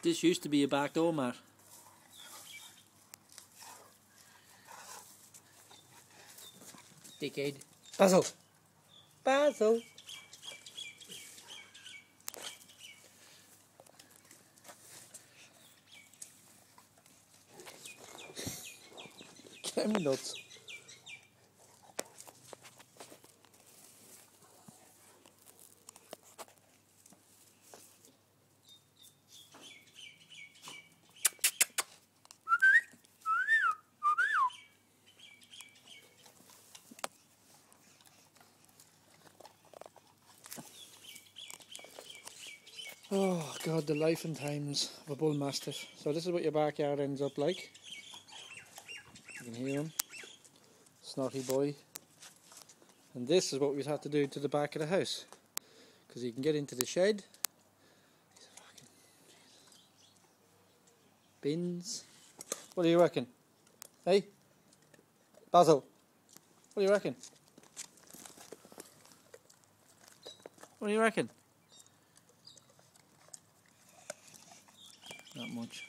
This used to be a back door mat. Dickhead. Basil! Basil! Get nuts. Oh god, the life and times of a bull mastiff. So this is what your backyard ends up like. You can hear him. Snotty boy. And this is what we'd have to do to the back of the house. Because you can get into the shed. Bins. What do you reckon? Hey? Basil? What do you reckon? What do you reckon? Not much.